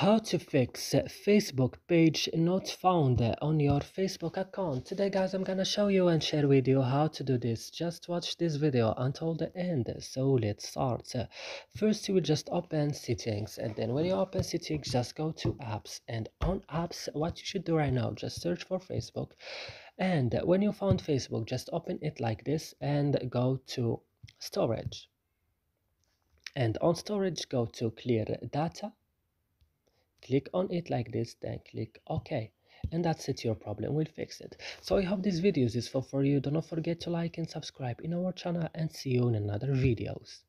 How to fix Facebook page not found on your Facebook account. Today guys I'm gonna show you and share with you how to do this. Just watch this video until the end. So let's start. First you will just open settings and then when you open settings just go to apps and on apps what you should do right now just search for Facebook and when you found Facebook just open it like this and go to storage and on storage go to clear data click on it like this then click ok and that's it your problem will fix it. So i hope this video is useful for you. Do not forget to like and subscribe in our channel and see you in another videos